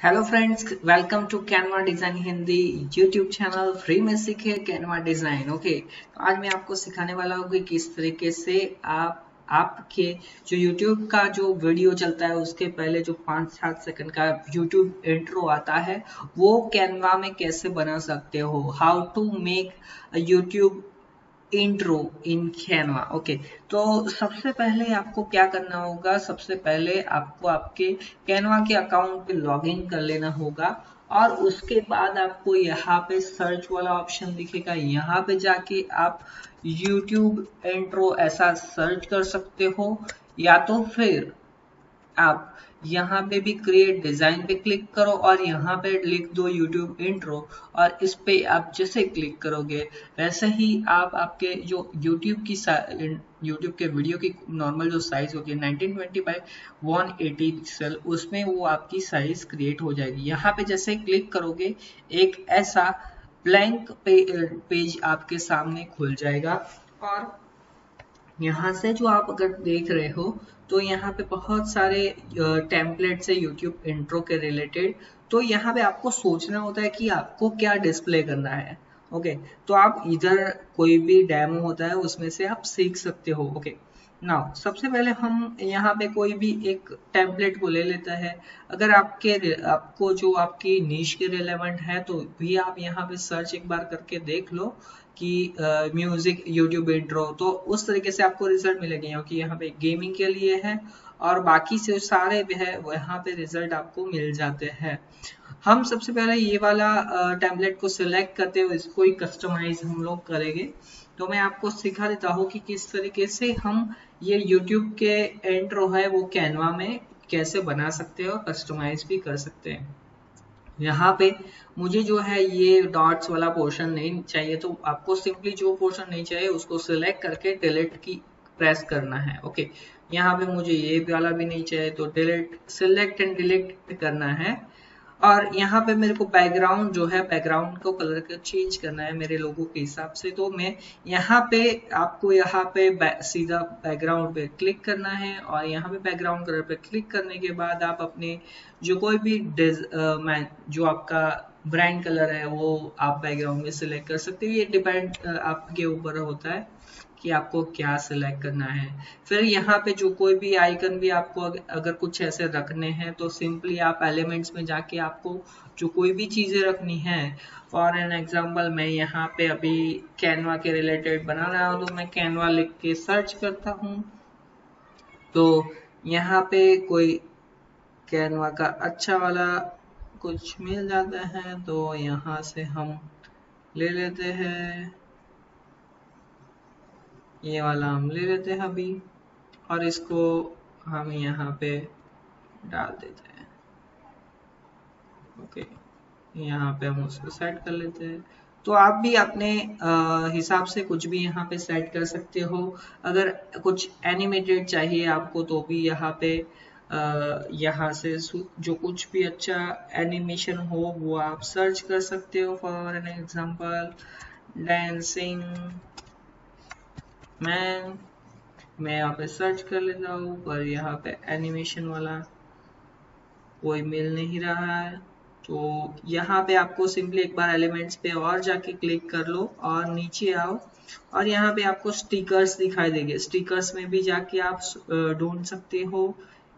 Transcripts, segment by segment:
Hello friends welcome to Canva design Hindi YouTube channel free में सीखे Canva design okay तो आज मैं आपको सिखाने वाला हूँ कि किस तरीके से आप, आपके जो YouTube का जो वीडियो चलता है, उसके पहले जो पाँच सात सेकंड का YouTube इंट्रो आता है, वो कैनवा में कैसे बना सकते हो? How to make YouTube intro in Canva okay तो सबसे पहले आपको क्या करना होगा? सबसे पहले आपको आपके कैनवा के अकाउंट पे लॉगिन कर लेना होगा और उसके बाद आपको यहाँ पे सर्च वाला ऑप्शन दिखेगा। यहाँ पे जाके आप YouTube इंट्रो ऐसा सर्च कर सकते हो या तो फिर आप यहाँ पे भी क्रिएट डिज़ाइन पे क्लिक करो और यहाँ पे लिख दो YouTube इंट्रो और इस पे आप जैसे क्लिक करोगे वैसे ही आप आपके जो यूट्यूब की यूट्यूब के वीडियो की नॉर्मल जो साइज़ होगी 1920 बाय 180 पिक्सल उसमें वो आपकी साइज़ क्रिएट हो जाएगी। यहाँ पे जैसे क्लिक करोगे एक ऐसा ब्लैंक पे, पेज आपके सामने खुल जाएगा और यहाँ से जो आप अगर देख रहे हो तो यहाँ पे बहुत सारे टेम्पलेट्स है यूट्यूब इंट्रो के रिलेटेड तो यहाँ पे आपको सोचना होता है कि आपको क्या डिस्प्ले करना है ओके तो आप इधर कोई भी डेमो होता है, उसमें से आप सीख सकते हो ओके नाउ सबसे पहले हम यहाँ पे कोई भी एक टेम्पलेट को ले लेता है। अगर आपके, आपको जो आपकी नीच के रिलेवेंट है तो भी आप यहाँ पे सर्च एक बार करके देख लो। कि म्यूज़िक यूट्यूब इंट्रो तो उस तरीके से आपको रिज़ल्ट मिलेगा, क्योंकि यहाँ पे गेमिंग के लिए है और बाकी से सारे भी है यहाँ पे रिज़ल्ट आपको मिल जाते हैं। हम सबसे पहले ये वाला टेम्पलेट को सिलेक्ट करते हुए इसको ही कस्टमाइज हम लोग करेंगे। तो मैं आपको सिखा देता हूँ कि किस तरीके से हम ये यूट्यूब के एंट्रो है, वो कैनवा में कैसे बना सकते हैं और कस्टमाइज भी कर सकते हैं। यहाँ पे मुझे जो है ये डॉट्स वाला पोर्शन नहीं चाहिए तो आपको सिंपली जो पोर्शन नहीं चाहिए, उसको सिलेक्ट करके डिलीट की प्रेस करना है ओके यहाँ पे मुझे ये वाला भी नहीं चाहिए तो डिलीट सिलेक्ट एंड डिलीट करना है। और यहाँ पे मेरे को बैकग्राउंड जो है बैकग्राउंड को कलर का चेंज करना है मेरे लोगों के हिसाब से। तो मैं यहाँ पे आपको यहाँ पे सीधा बैकग्राउंड पे क्लिक करना है और यहाँ पे बैकग्राउंड कलर पे क्लिक करने के बाद आप अपने जो कोई भी आ, जो आपका ब्रांड कलर है वो आप बैकग्राउंड में सिलेक्ट कर सकते हो। ये डिपेंड आपके ऊपर होता है। कि आपको क्या सिलेक्ट करना है। फिर यहाँ पे जो कोई भी आइकन भी आपको अगर कुछ ऐसे रखने हैं तो सिंपली आप एलिमेंट्स में जाके आपको जो कोई भी चीज़ें रखनी है। फॉर एन एग्ज़ाम्पल मैं यहाँ पे अभी कैनवा के रिलेटेड बना रहा हूँ तो मैं कैनवा लिख के सर्च करता हूँ। तो यहाँ पे कोई कैनवा का अच्छा वाला कुछ मिल जाता है तो यहाँ से हम ले लेते हैं। ये वाला हम ले लेते हैं अभी, और इसको हम यहाँ पे डाल देते हैं। ओके, यहाँ पे हम उसको सेट कर लेते हैं। तो आप भी अपने हिसाब से कुछ भी यहाँ पे सेट कर सकते हो। अगर कुछ एनिमेटेड चाहिए आपको तो भी यहाँ पे यहाँ से जो कुछ भी अच्छा एनिमेशन हो, वो आप सर्च कर सकते हो। फॉर एन एग्जांपल डांसिंग मैं मैं यहाँ पे सर्च कर लेता हूँ, पर यहाँ पे एनिमेशन वाला कोई मिल नहीं रहा है। तो यहाँ पे आपको सिंपली एक बार एलिमेंट्स पे और जाके क्लिक कर लो और नीचे आओ। और यहाँ पे आपको स्टिकर्स दिखाई देंगे। स्टिकर्स में भी जाके आप ढूंढ सकते हो।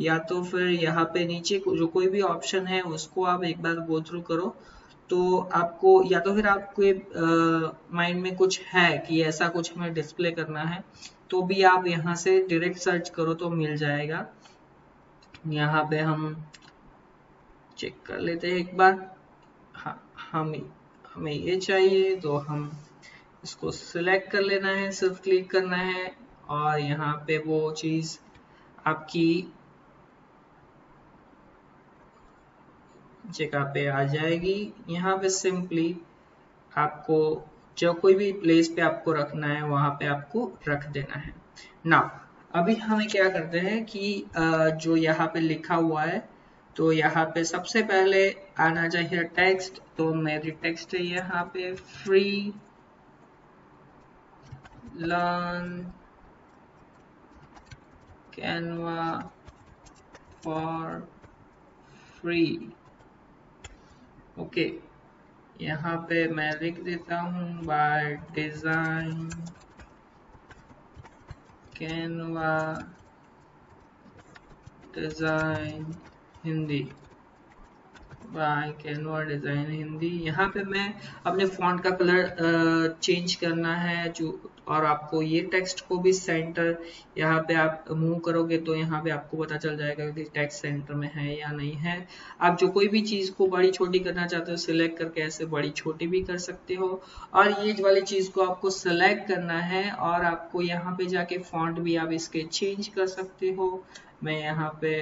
या तो फिर यहाँ पे नीचे जो कोई भी ऑप्शन है, उसको आप एक बार गो थ्रू करो। तो आपको, या तो फिर आपके माइंड में कुछ है कि ऐसा कुछ हमें डिस्प्ले करना है तो भी आप यहाँ से डायरेक्ट सर्च करो तो मिल जाएगा। यहाँ पे हम चेक कर लेते हैं एक बार। हाँ हमें हमें ये चाहिए तो हम इसको सिलेक्ट कर लेना है, सिर्फ़ क्लिक करना है, और यहाँ पे वो चीज़ आपकी जगह पे आ जाएगी। यहाँ पे सिंपली आपको जो कोई भी प्लेस पे आपको रखना है, वहाँ पे आपको रख देना है। ना अभी हमें क्या करते हैं कि जो यहाँ पे लिखा हुआ है तो यहाँ पे सबसे पहले आना चाहिए टेक्स्ट तो मेरी टेक्स्ट है यहाँ पे। Free learn Canva for free okay. यहाँ पे मैं लिख देता हूँ by design Canva design Hindi. By Canva design Hindi. यहाँ पे मैं अपने फॉन्ट का कलर चेंज करना है, जो और आपको ये टेक्स्ट को भी सेंटर यहाँ पे आप मूव करोगे तो यहाँ पे आपको पता चल जाएगा कि टेक्स्ट सेंटर में है या नहीं है। आप जो कोई भी चीज़ को बड़ी छोटी करना चाहते हो सिलेक्ट करके ऐसे बड़ी छोटी भी कर सकते हो। और ये वाली चीज़ को आपको सिलेक्ट करना है और आपको यहाँ पे जाके फॉन्ट भी आप इसके चेंज कर सकते हो। मैं यहाँ पे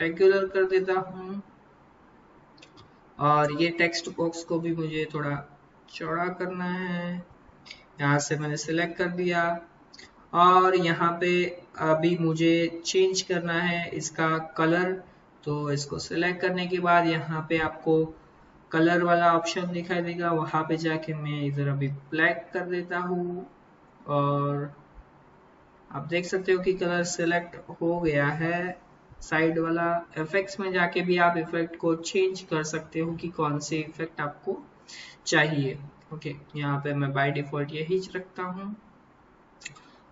रेगुलर कर देता हूँ। और ये टेक्स्ट बॉक्स को भी मुझे थोड़ा चौड़ा करना है। यहाँ से मैंने सिलेक्ट कर दिया। और यहाँ पे अभी मुझे चेंज करना है इसका कलर तो इसको सिलेक्ट करने के बाद यहाँ पे आपको कलर वाला ऑप्शन दिखाई देगा। वहाँ पे जाके मैं इधर अभी ब्लैक कर देता हूँ। और आप देख सकते हो कि कलर सिलेक्ट हो गया है। साइड वाला इफेक्ट्स में जाके भी आप इफ़ेक्ट को चेंज कर सकते हो कि कौन से इफ़ेक्ट आपको चाहिए। ओके, यहाँ पे मैं बाय डिफ़ॉल्ट यही रखता हूँ।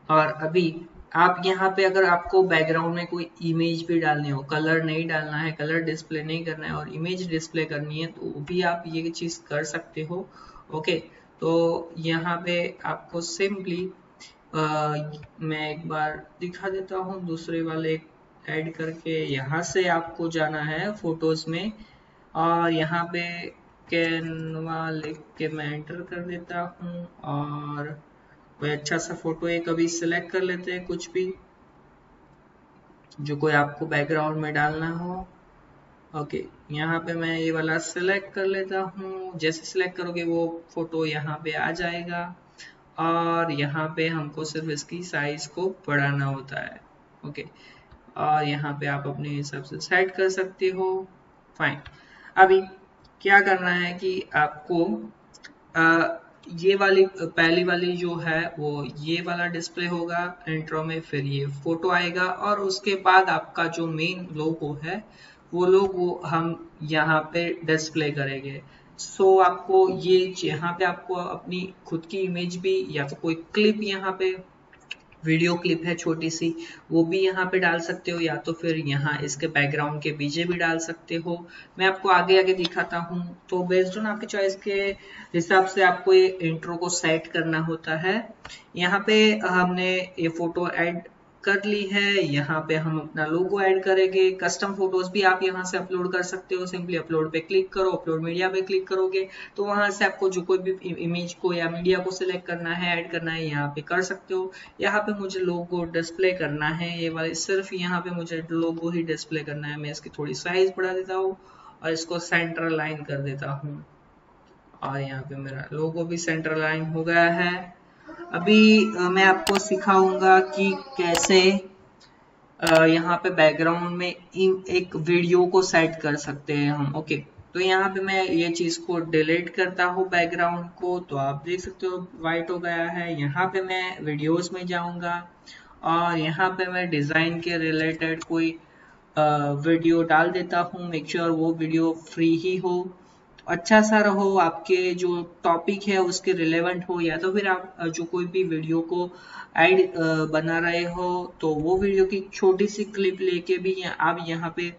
और अभी आप यहाँ पे अगर आपको बैकग्राउंड में कोई इमेज भी डालनी हो कलर नहीं डालना है कलर डिस्प्ले नहीं करना है और इमेज डिस्प्ले करनी है तो भी आप ये चीज़ कर सकते हो। ओके तो यहाँ पे आपको सिंपली मैं एक बार दिखा देता हूँ, दूसरे वाले ऐड करके यहाँ से आपको जाना है फ़ोटोज़ में। और यहाँ पे कैनवा लिख के मैं एंटर कर देता हूँ और कोई अच्छा सा फ़ोटो एक अभी सिलेक्ट कर लेते हैं कुछ भी, जो कोई आपको बैकग्राउंड में डालना हो। ओके यहाँ पे मैं ये वाला सिलेक्ट कर लेता हूँ। जैसे सिलेक्ट करोगे वो फ़ोटो यहाँ पे आ जाएगा और यहाँ पे हमको सिर्फ़ इसकी साइज़ को बढ़ाना होता है। ओके और यहाँ पे आप अपने हिसाब से सेट कर सकते हो। फाइन अभी क्या करना है कि आपको आ, ये वाली पहली वाली जो है वो ये वाला डिस्प्ले होगा इंट्रो में फिर ये फ़ोटो आएगा और उसके बाद आपका जो मेन लोगो है वो लोगो हम यहाँ पे डिस्प्ले करेंगे। सो so, आपको ये यहाँ पे आपको अपनी खुद की इमेज भी या तो कोई क्लिप यहाँ पे वीडियो क्लिप है छोटी सी, वो भी यहाँ पे डाल सकते हो, या तो फिर यहाँ इसके बैकग्राउंड के बीजे भी डाल सकते हो। मैं आपको आगे आगे दिखाता हूँ। तो बेस्ड ऑन आपके चॉइस के हिसाब से आपको ये इंट्रो को सेट करना होता है। यहाँ पे हमने ये फ़ोटो ऐड कर ली है, यहाँ पे हम अपना लोगो ऐड करेंगे कस्टम फ़ोटोज़ भी आप यहाँ से अपलोड कर सकते हो सिंपली अपलोड पे क्लिक करो अपलोड मीडिया पे क्लिक करोगे तो वहाँ से आपको जो कोई भी इमेज को या मीडिया को सिलेक्ट करना है ऐड करना है, यहाँ पे कर सकते हो। यहाँ पे मुझे लोगो डिस्प्ले करना है, ये वाले सिर्फ़ यहाँ पे मुझे लोगो ही डिस्प्ले करना है, मैं इसकी थोड़ी साइज़ बढ़ा देता हूँ और इसको सेंटर लाइन कर देता हूँ। और यहाँ पे मेरा लोगो भी सेंटर लाइन हो गया है। अभी मैं आपको सिखाऊँगा कि कैसे यहाँ पे बैकग्राउंड में एक वीडियो को सेट कर सकते हैं हम ओके तो यहाँ पे मैं ये चीज़ को डिलीट करता हूँ बैकग्राउंड को तो आप देख सकते हो वाइट हो गया है। यहाँ पे मैं वीडियोस में जाऊँगा, और यहाँ पे मैं डिज़ाइन के रिलेटेड कोई वीडियो डाल देता हूँ मेक श्योर वो वीडियो फ्री ही हो। अच्छा सा रहो, आपके जो टॉपिक है उसके रिलेवेंट हो, या तो फिर आप जो कोई भी वीडियो को ऐड बना रहे हो तो वो वीडियो की छोटी सी क्लिप लेके भी आप यहाँ पे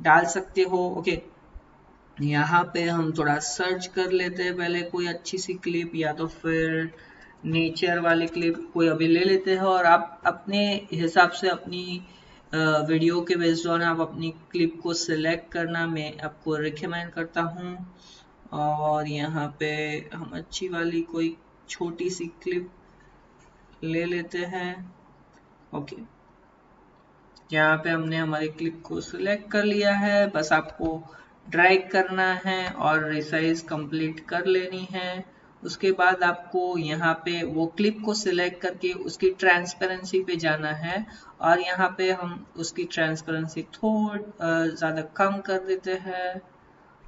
डाल सकते हो ओके यहाँ पे हम थोड़ा सर्च कर लेते हैं, पहले कोई अच्छी सी क्लिप या तो फिर नेचर वाली क्लिप कोई अभी ले लेते हैं, और आप अपने हिसाब से अपनी वीडियो के बेस्ड ऑन आप अपनी क्लिप को सिलेक्ट करना, मैं आपको रिकमेंड करता हूँ। और यहाँ पे हम अच्छी वाली कोई छोटी सी क्लिप ले लेते हैं। ओके यहाँ पे हमने हमारी क्लिप को सिलेक्ट कर लिया है। बस आपको ड्रैग करना है और रिसाइज कंप्लीट कर लेनी है। उसके बाद आपको यहाँ पे वो क्लिप को सिलेक्ट करके उसकी ट्रांसपेरेंसी पे जाना है और यहाँ पे हम उसकी ट्रांसपेरेंसी थोड़ा ज़्यादा कम कर देते हैं।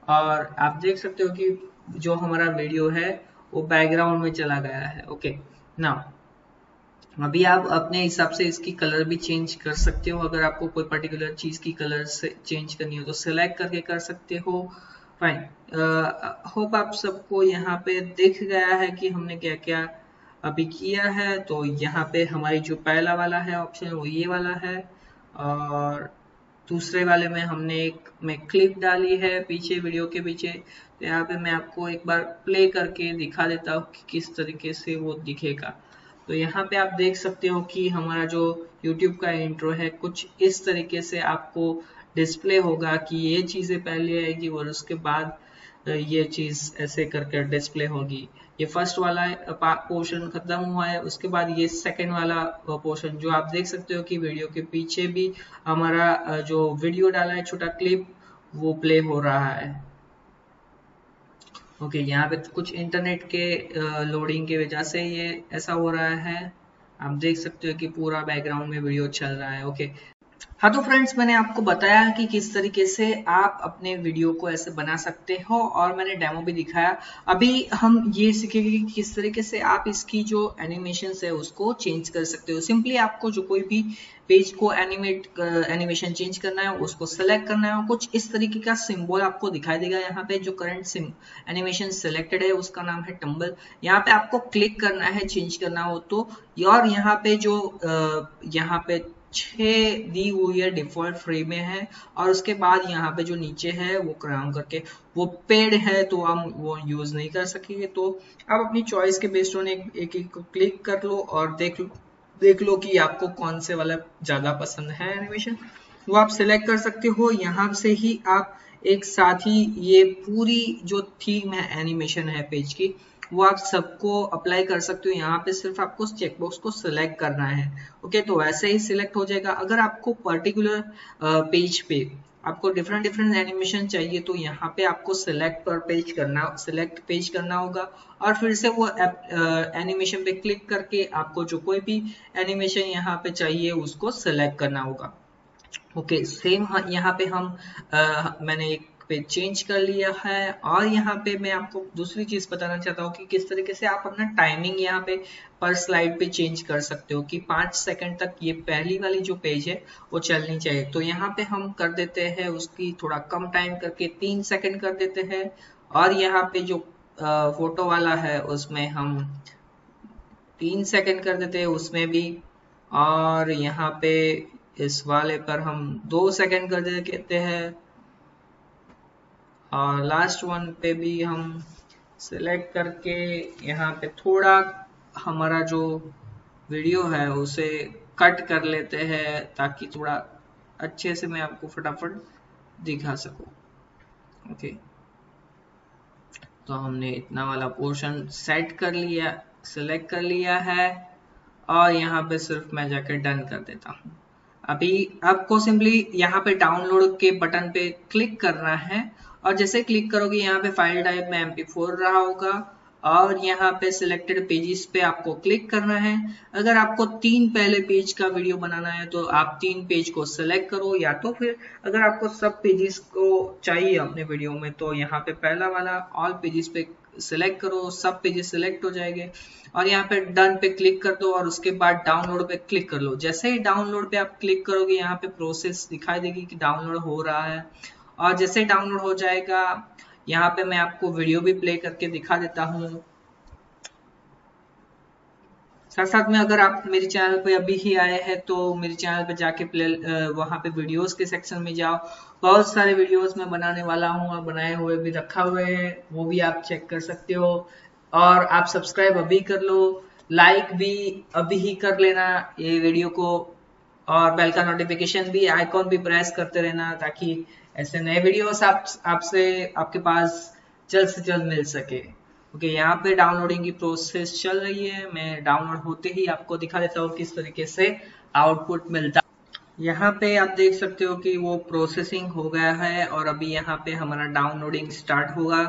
और आप देख सकते हो कि जो हमारा वीडियो है, वो बैकग्राउंड में चला गया है ओके ना अभी आप अपने हिसाब से इसकी कलर भी चेंज कर सकते हो। अगर आपको कोई पर्टिकुलर चीज़ की कलर से चेंज करनी हो तो सिलेक्ट करके कर सकते हो। फाइन होप आप सबको यहाँ पे दिख गया है कि हमने क्या क्या अभी किया है। तो यहाँ पे हमारी जो पहला वाला है ऑप्शन वो ये वाला है। और दूसरे वाले में हमने एक, में क्लिप डाली है पीछे वीडियो के पीछे। तो यहाँ पे मैं आपको एक बार प्ले करके दिखा देता हूँ कि किस तरीके से वो दिखेगा। तो यहाँ पे आप देख सकते हो कि हमारा जो YouTube का इंट्रो है, कुछ इस तरीके से आपको डिस्प्ले होगा कि ये चीज़ें पहले आएगी और उसके बाद ये चीज़ ऐसे करके डिस्प्ले होगी। ये फ़र्स्ट वाला पोर्शन खत्म हुआ है उसके बाद ये सेकंड वाला पोर्शन जो आप देख सकते हो कि वीडियो के पीछे भी हमारा जो वीडियो डाला है छोटा क्लिप वो प्ले हो रहा है। ओके okay, यहाँ पे कुछ इंटरनेट के लोडिंग की वजह से ये ऐसा हो रहा है। आप देख सकते हो कि पूरा बैकग्राउंड में वीडियो चल रहा है। Okay okay. हाँ तो फ्रेंड्स मैंने आपको बताया कि किस तरीके से आप अपने वीडियो को ऐसे बना सकते हो और मैंने डेमो भी दिखाया। अभी हम ये सीखेंगे कि किस तरीके से आप इसकी जो एनिमेशन है उसको चेंज कर सकते हो। सिंपली आपको जो कोई भी पेज को एनिमेट एनिमेशन चेंज करना है, उसको सेलेक्ट करना है कुछ इस तरीके का सिंबल आपको दिखाई देगा। यहाँ पे जो करंट सिम एनिमेशन सिलेक्टेड है, उसका नाम है टम्बल यहाँ पे आपको क्लिक करना है चेंज करना हो तो। और यहाँ पे जो यहाँ पे छः दी हुई है डिफ़ॉल्ट फ्री में है। और उसके बाद यहाँ पे जो नीचे है वो क्राउन करके वो पेड है तो हम वो यूज़ नहीं कर सकेंगे। तो आप अपनी चॉइस के बेस्ड ऑन एक, एक को क्लिक कर लो और देख लो देख लो कि आपको कौन से वाला ज़्यादा पसंद है एनिमेशन वो आप सिलेक्ट कर सकते हो। यहाँ से ही आप एक साथ ही ये पूरी जो थीम है एनिमेशन है पेज की वो आप सबको अप्लाई कर सकते हो। यहाँ पे सिर्फ़ आपको चेकबॉक्स को सिलेक्ट करना है। ओके तो वैसे ही सिलेक्ट हो जाएगा। अगर आपको पर्टिकुलर पेज पे आपको डिफरेंट डिफरेंट एनिमेशन चाहिए तो यहाँ पे आपको सिलेक्ट पर पेज करना सिलेक्ट पेज करना होगा। और फिर से वो एनिमेशन पे क्लिक करके आपको जो कोई भी एनिमेशन यहाँ पे चाहिए उसको सिलेक्ट करना होगा। ओके okay, सेम यहाँ पे हम आ, मैंने एक पे चेंज कर लिया है। और यहाँ पे मैं आपको दूसरी चीज़ बताना चाहता हूँ कि किस तरीके से आप अपना टाइमिंग यहाँ पे पर स्लाइड पे चेंज कर सकते हो कि पाँच सेकंड तक ये पहली वाली जो पेज है, वो चलनी चाहिए। तो यहाँ पे हम कर देते हैं उसकी थोड़ा कम टाइम करके तीन सेकंड कर देते हैं। और यहाँ पे जो फ़ोटो वाला है, उसमें हम तीन सेकंड कर देते हैं उसमें भी। और यहाँ पे इस वाले पर हम दो सेकंड कर देते हैं। और लास्ट वन पे भी हम सिलेक्ट करके यहाँ पे थोड़ा हमारा जो वीडियो है उसे कट कर लेते हैं ताकि थोड़ा अच्छे से मैं आपको फटाफट दिखा सकूँ। ओके तो हमने इतना वाला पोर्शन सेट कर लिया सिलेक्ट कर लिया है और यहाँ पे सिर्फ़ मैं जाकर डन कर देता हूँ। अभी आपको सिंपली यहाँ पे डाउनलोड के बटन पे क्लिक करना है और जैसे क्लिक करोगे, यहाँ पे फ़ाइल टाइप में एम रहा होगा और यहाँ पे सिलेक्टेड पेजेस पे आपको क्लिक करना है। अगर आपको तीन पहले पेज का वीडियो बनाना है तो आप तीन पेज को सिलेक्ट करो या तो फिर अगर आपको सब पेजेस को चाहिए अपने वीडियो में तो यहाँ पे पहला वाला ऑल पेजेस पे सिलेक्ट करो, सब पेजेस सिलेक्ट हो जाएँगे। और यहाँ पे डन पे क्लिक कर दो और उसके बाद डाउनलोड पे क्लिक कर लो। जैसे ही डाउनलोड पे आप क्लिक करोगे, यहाँ पे प्रोसेस दिखाई देगी कि डाउनलोड हो रहा है। और जैसे डाउनलोड हो जाएगा, यहाँ पे मैं आपको वीडियो भी प्ले करके दिखा देता हूँ। साथ साथ में अगर आप मेरे चैनल पे अभी ही आए हैं तो मेरे चैनल पे जाके प्ले वहाँ पे वीडियोस के सेक्शन में जाओ। बहुत सारे वीडियोस मैं बनाने वाला हूँ, और बनाए हुए भी रखा हुए हैं, वो भी आप चेक कर सकते हो। और आप सब्सक्राइब अभी कर लो लाइक भी अभी ही कर लेना ये वीडियो को, और बेल का नोटिफिकेशन भी आइकॉन भी प्रेस करते रहना ताकि ऐसे नए वीडियोस आप, आपसे, आपके पास जल्द से जल्द मिल सके। ओके यहाँ पे डाउनलोडिंग की प्रोसेस चल रही है। मैं डाउनलोड होते ही आपको दिखा देता हूँ किस तरीके से आउटपुट मिलता यहाँ पे आप देख सकते हो कि वो प्रोसेसिंग हो गया है और अभी यहाँ पे हमारा डाउनलोडिंग स्टार्ट होगा।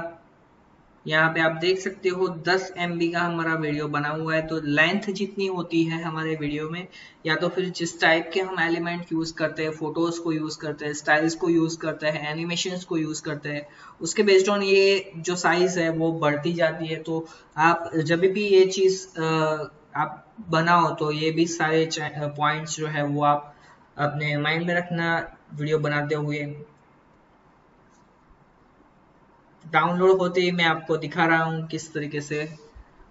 यहाँ पे आप देख सकते हो 10 एम का हमारा वीडियो बना हुआ है। तो लेंथ जितनी होती है हमारे वीडियो में, या तो फिर जिस टाइप के हम एलिमेंट यूज़ करते हैं फ़ोटोज़ को यूज़ करते हैं स्टाइल्स को यूज़ करते हैं एनिमेशन को यूज़ करते हैं, उसके बेस्ड ऑन ये जो साइज़ है वो बढ़ती जाती है। तो आप जब भी ये चीज़ आप बनाओ तो ये भी सारे पॉइंट्स जो है वो आप अपने माइंड में रखना वीडियो बनाते हुए। डाउनलोड होते ही मैं आपको दिखा रहा हूँ किस तरीके से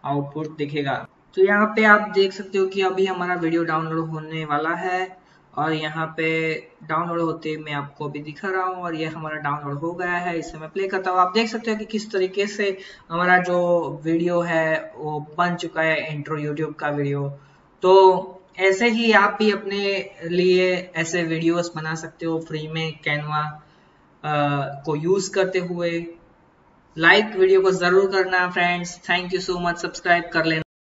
आउटपुट दिखेगा। तो यहाँ पे आप देख सकते हो कि अभी हमारा वीडियो डाउनलोड होने वाला है और यहाँ पे डाउनलोड होते ही मैं आपको अभी दिखा रहा हूँ और ये हमारा डाउनलोड हो गया है, इसे मैं प्ले करता हूँ। आप देख सकते हो कि किस तरीके से हमारा जो वीडियो है, वो बन चुका है इंट्रो यूट्यूब का वीडियो। तो ऐसे ही आप भी अपने लिए ऐसे वीडियोस बना सकते हो फ्री में कैनवा को यूज़ करते हुए। लाइक वीडियो को ज़रूर करना friends thank you so much subscribe कर लेना.